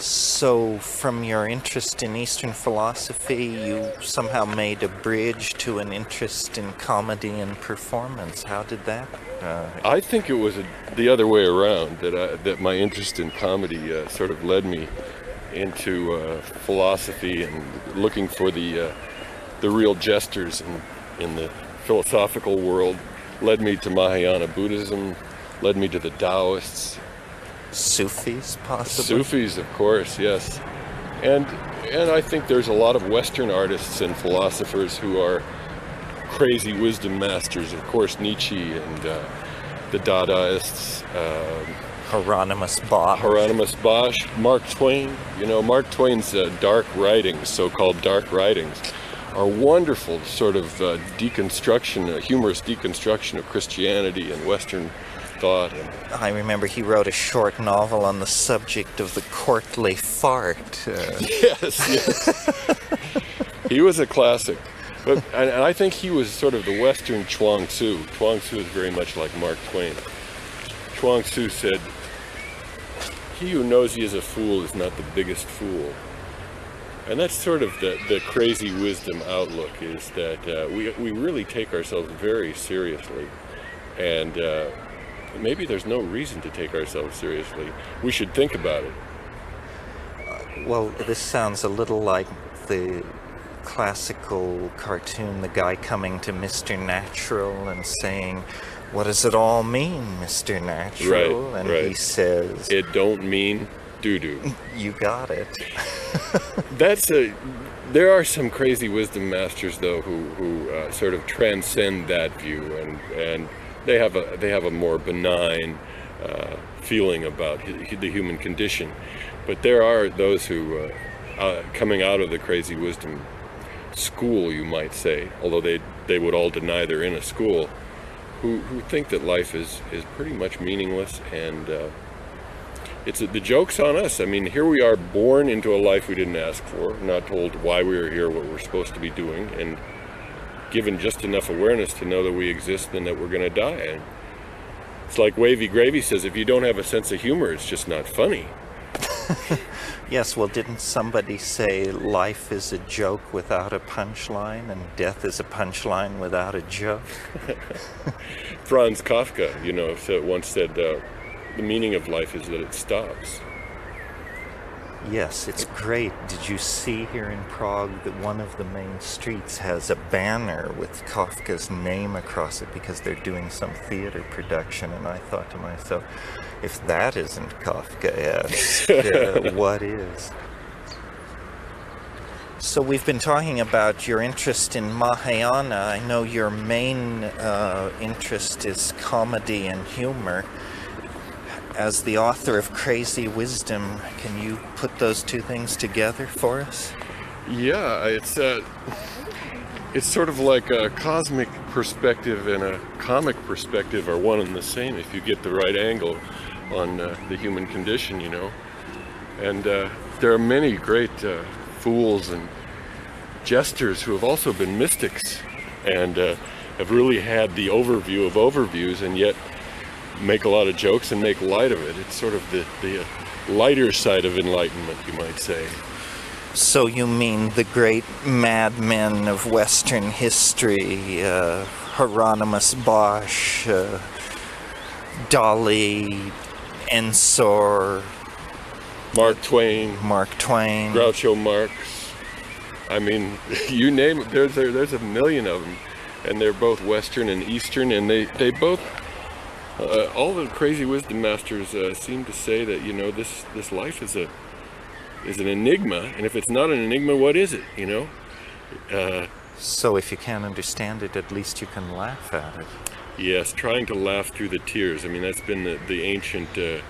So, from your interest in Eastern philosophy, you somehow made a bridge to an interest in comedy and performance. How did that? Uh, I think it was a, the other way around that I, that my interest in comedy uh, sort of led me into uh, philosophy and looking for the uh, the real jesters in, in the philosophical world. Led me to Mahayana Buddhism, led me to the Taoists, Sufis, possibly. Sufis, of course, yes, and and I think there's a lot of Western artists and philosophers who are crazy wisdom masters. Of course, Nietzsche and uh, the Dadaists. Um, Hieronymus Bosch. Hieronymus Bosch, Mark Twain. You know, Mark Twain's uh, dark writings, so-called dark writings, are wonderful sort of uh, deconstruction, a humorous deconstruction of Christianity and Western thought. And I remember he wrote a short novel on the subject of the courtly fart. Uh, yes, yes. he was a classic. But and, and I think he was sort of the Western Chuang Tzu. Chuang Tzu is very much like Mark Twain. Chuang Tzu said, "He who knows he is a fool is not the biggest fool." And that's sort of the, the crazy wisdom outlook is that uh, we, we really take ourselves very seriously. And uh, maybe there's no reason to take ourselves seriously. We should think about it. well, this sounds a little like the classical cartoon, the guy coming to Mr. Natural and saying, What does it all mean, Mr. Natural? Right, and he says, It don't mean doo-doo. You got it. That's a. There are some crazy wisdom masters though who who uh, sort of transcend that view and and they have a they have a more benign uh, feeling about the human condition, but there are those who uh, uh, coming out of the crazy wisdom school, you might say, although they they would all deny they're in a school, who who think that life is is pretty much meaningless and. Uh, it's the joke's on us. I mean, here we are born into a life we didn't ask for, not told why we are here, what we're supposed to be doing, and given just enough awareness to know that we exist and that we're going to die. And it's like Wavy Gravy says, if you don't have a sense of humor, it's just not funny. Yes, well, didn't somebody say life is a joke without a punchline and death is a punchline without a joke? Franz Kafka, you know, once said, uh, the meaning of life is that it stops. Yes, it's great. Did you see here in Prague that one of the main streets has a banner with Kafka's name across it because they're doing some theater production? And I thought to myself, if that isn't Kafkaesque, uh, what is? So we've been talking about your interest in Mahayana. I know your main uh, interest is comedy and humor. As the author of Crazy Wisdom, can you put those two things together for us? Yeah, it's uh, it's sort of like a cosmic perspective and a comic perspective are one and the same if you get the right angle on uh, the human condition, you know. And uh, there are many great uh, fools and jesters who have also been mystics and uh, have really had the overview of overviews and yet make a lot of jokes and make light of it. It's sort of the, the lighter side of enlightenment, you might say. So you mean the great madmen of Western history, uh, Hieronymus Bosch, uh, Dalí, Ensor, Mark Twain, Mark Twain. Groucho Marx. I mean, you name it. There's there, there's a million of them, and they're both Western and Eastern, and they they both. Uh, all the crazy wisdom masters uh, seem to say that you know this this life is a is an enigma, and if it's not an enigma, what is it? You know. Uh, So if you can't understand it, at least you can laugh at it. Yes, trying to laugh through the tears. I mean, that's been the, the ancient uh,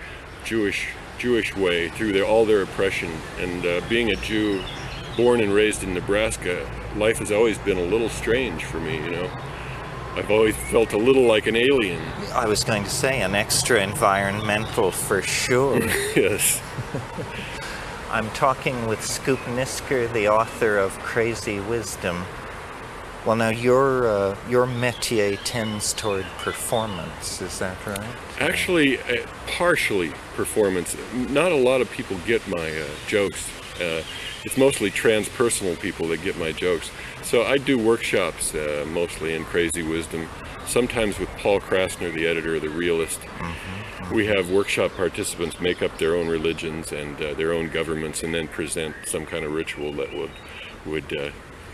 Jewish Jewish way through their, all their oppression. And uh, being a Jew, born and raised in Nebraska, life has always been a little strange for me. You know, I've always felt a little like an alien. I was going to say an extra environmental for sure. yes. I'm talking with Scoop Nisker, the author of Crazy Wisdom. Well, now your uh, your métier tends toward performance. Is that right? Actually, uh, partially performance. Not a lot of people get my uh, jokes. Uh, it's mostly transpersonal people that get my jokes. So I do workshops uh, mostly in crazy wisdom. Sometimes with Paul Krassner, the editor of The Realist. Mm-hmm. We have workshop participants make up their own religions and uh, their own governments, and then present some kind of ritual that would would uh,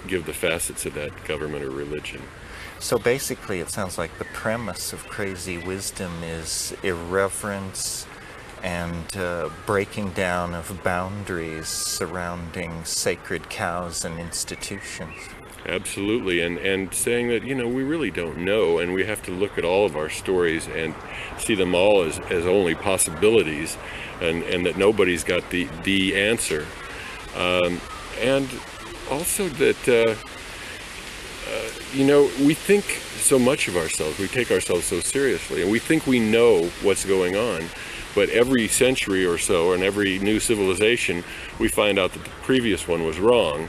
give the facets of that government or religion. So basically, it sounds like the premise of crazy wisdom is irreverence and uh, breaking down of boundaries surrounding sacred cows and institutions. Absolutely, and and saying that you know we really don't know, and we have to look at all of our stories and see them all as, as only possibilities, and and that nobody's got the the answer, um, and also that. Uh, uh, you know, we think so much of ourselves, we take ourselves so seriously, and we think we know what's going on. But every century or so, and every new civilization, we find out that the previous one was wrong.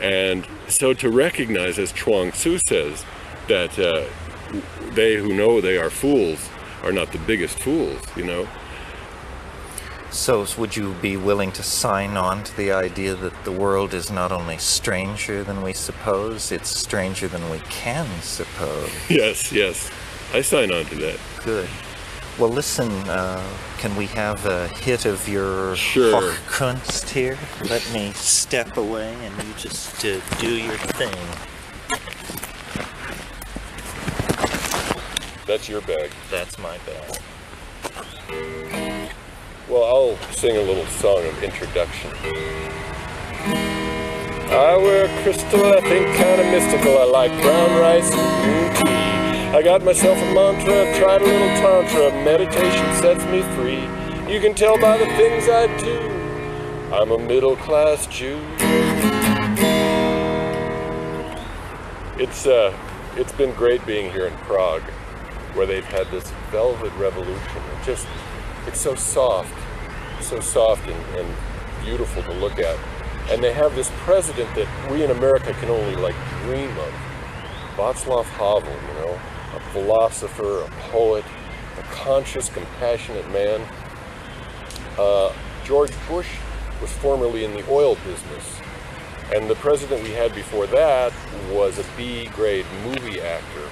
And so to recognize, as Chuang Tzu says, that uh, they who know they are fools are not the biggest fools, you know. So, would you be willing to sign on to the idea that the world is not only stranger than we suppose, it's stranger than we can suppose? Yes, yes. I sign on to that. Good. Well, listen, uh, can we have a hit of your Sure. Kunst here? Let me step away and you just uh, do your thing. That's your bag. That's my bag. Well, I'll sing a little song of introduction. I wear crystal, I think kind of mystical. I like brown rice and green tea. I got myself a mantra, tried a little tantra. Meditation sets me free. You can tell by the things I do. I'm a middle class Jew. It's uh, it's been great being here in Prague, where they've had this velvet revolution. It just, it's so soft, so soft and, and beautiful to look at. And they have this president that we in America can only like dream of. Václav Havel, you know, philosopher, a poet, a conscious, compassionate man. Uh, George Bush was formerly in the oil business. And the president we had before that was a B grade movie actor.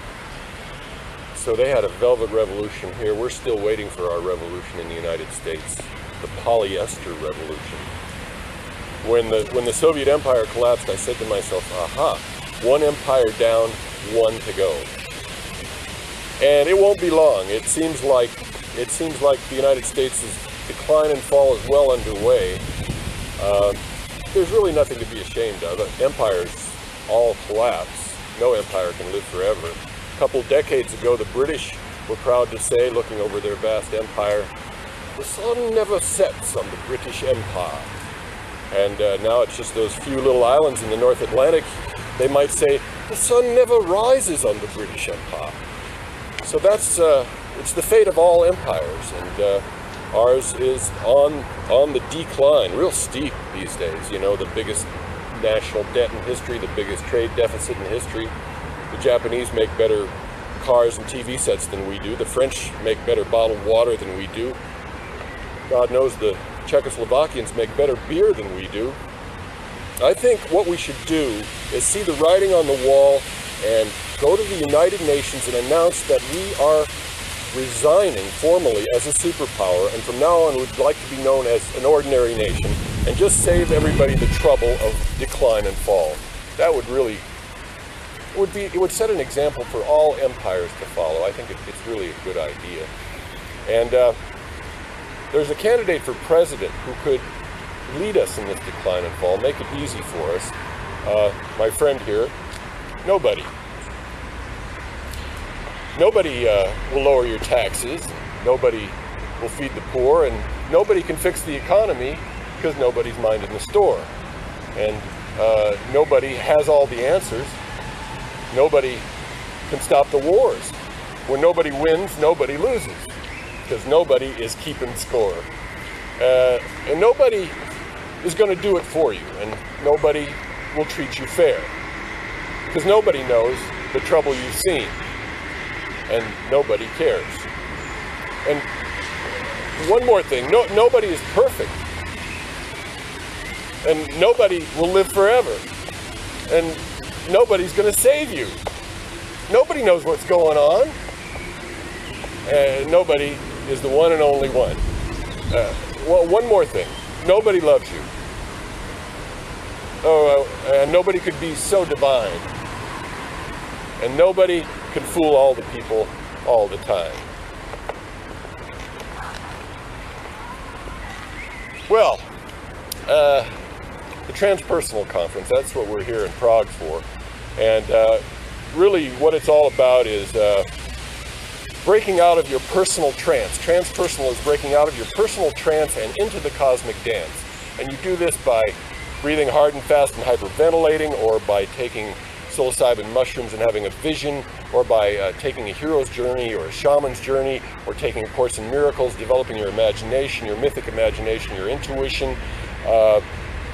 So they had a velvet revolution here. We're still waiting for our revolution in the United States, the polyester revolution. When the when the Soviet Empire collapsed, I said to myself, "Aha, one empire down, one to go." And it won't be long. It seems like it seems like the United States' decline and fall is well underway. Um, there's really nothing to be ashamed of. Empires all collapse. No empire can live forever. A couple decades ago, the British were proud to say, looking over their vast empire, the sun never sets on the British Empire. And uh, now it's just those few little islands in the North Atlantic. They might say, the sun never rises on the British Empire. So that's, uh, it's the fate of all empires. And uh, ours is on on the decline, real steep these days. You know, the biggest national debt in history, the biggest trade deficit in history. The Japanese make better cars and TV sets than we do. The French make better bottled water than we do. God knows the Czechoslovakians make better beer than we do. I think what we should do is see the writing on the wall and go to the United Nations and announce that we are resigning formally as a superpower, and from now on would like to be known as an ordinary nation, and just save everybody the trouble of decline and fall. That would really it would be it would set an example for all empires to follow. I think it, it's really a good idea. And uh, there's a candidate for president who could lead us in this decline and fall, make it easy for us. Uh, my friend here, nobody. Nobody uh, will lower your taxes. Nobody will feed the poor, and nobody can fix the economy because nobody's minding the store. And uh, nobody has all the answers. Nobody can stop the wars. When nobody wins, nobody loses because nobody is keeping score. Uh, and nobody is going to do it for you, and nobody will treat you fair. Because nobody knows the trouble you've seen. And nobody cares. And one more thing, no, nobody is perfect. And nobody will live forever. And nobody's going to save you. Nobody knows what's going on. And nobody is the one and only one. Uh, well, one more thing. Nobody loves you. Oh, uh, and nobody could be so divine. And nobody can fool all the people all the time. Well, uh, the Transpersonal Conference, that's what we're here in Prague for. And uh, really what it's all about is uh, breaking out of your personal trance. Transpersonal is breaking out of your personal trance and into the cosmic dance. And you do this by breathing hard and fast and hyperventilating, or by taking psilocybin mushrooms and having a vision, or by uh, taking a hero's journey or a shaman's journey, or taking a Course in Miracles, developing your imagination, your mythic imagination, your intuition, uh,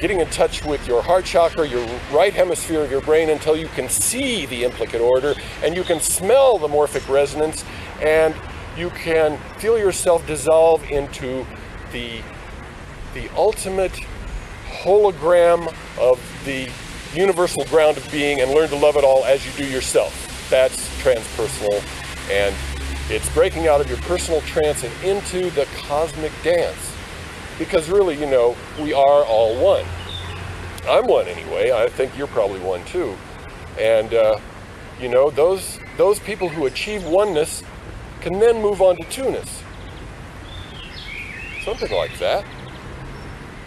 getting in touch with your heart chakra, your right hemisphere of your brain until you can see the implicate order and you can smell the morphic resonance and you can feel yourself dissolve into the, the ultimate hologram of the universal ground of being and learn to love it all as you do yourself. That's transpersonal and it's breaking out of your personal trance and into the cosmic dance. Because really, you know, we are all one. I'm one anyway. I think you're probably one too. And, uh, you know, those, those people who achieve oneness can then move on to two-ness. Something like that.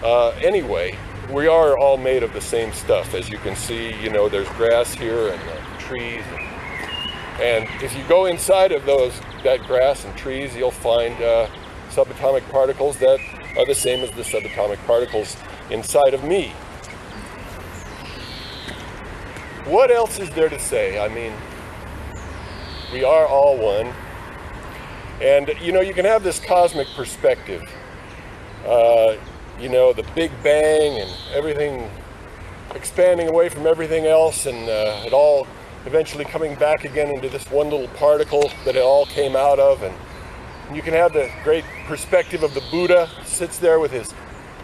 Uh, anyway, we are all made of the same stuff. As you can see, you know, there's grass here and uh, trees. And, and, if you go inside of those, that grass and trees, you'll find uh, subatomic particles that are the same as the subatomic particles inside of me. What else is there to say? I mean, we are all one. And, you know, you can have this cosmic perspective. Uh, you know, the Big Bang and everything expanding away from everything else and uh, it all eventually coming back again into this one little particle that it all came out of. And you can have the great perspective of the Buddha, sits there with his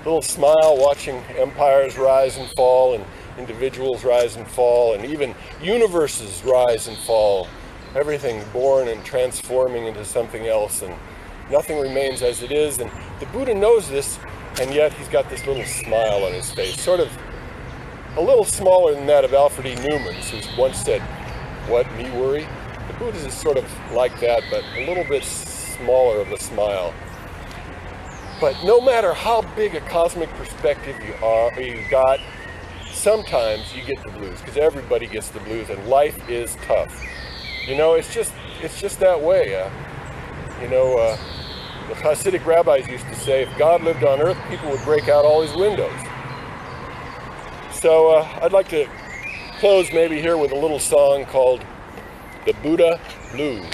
little smile watching empires rise and fall and individuals rise and fall and even universes rise and fall. Everything born and transforming into something else and nothing remains as it is. And the Buddha knows this and yet he's got this little smile on his face, sort of a little smaller than that of Alfred E. Neuman's, who once said, what, me worry? The Buddha is sort of like that, but a little bit smaller of a smile. But no matter how big a cosmic perspective you are, you got, sometimes you get the blues, because everybody gets the blues, and life is tough. You know, it's just, it's just that way. Uh, you know, uh, the Hasidic rabbis used to say, if God lived on earth, people would break out all his windows. So uh, I'd like to close maybe here with a little song called The Buddha Blues.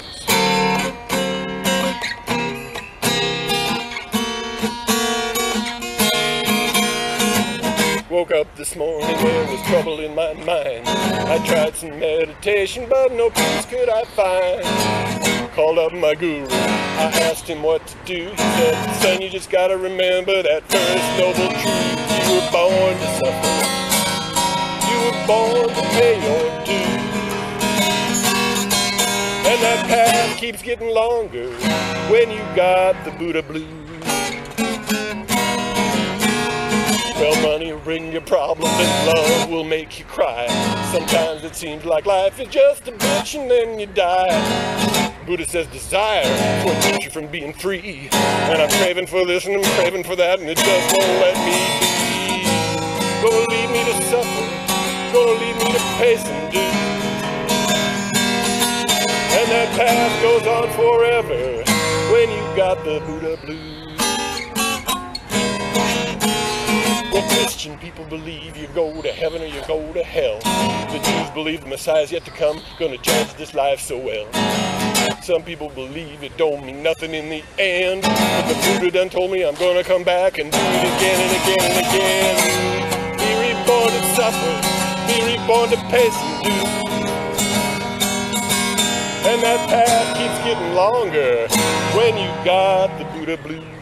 Woke up this morning, there was trouble in my mind. I tried some meditation, but no peace could I find. Called up my guru, I asked him what to do. He said, son, you just gotta remember that first noble truth. You were born to suffer. Born to pay your dues. And that path keeps getting longer when you got the Buddha blues. Well, money will bring you problems and love will make you cry. Sometimes it seems like life is just a bitch and then you die. Buddha says desire keeps you from being free. And I'm craving for this and I'm craving for that and it just won't let me be. Lead me to suffer, gonna lead me to pay some dues. And that path goes on forever when you got the Buddha blues. Well, Christian people believe you go to heaven or you go to hell. The Jews believe the Messiah's yet to come, gonna judge this life so well. Some people believe it don't mean nothing in the end. But the Buddha done told me I'm gonna come back and do it again and again and again. Be reborn and suffer, keep on the pacing dude. And that path keeps getting longer when you got the Buddha blues.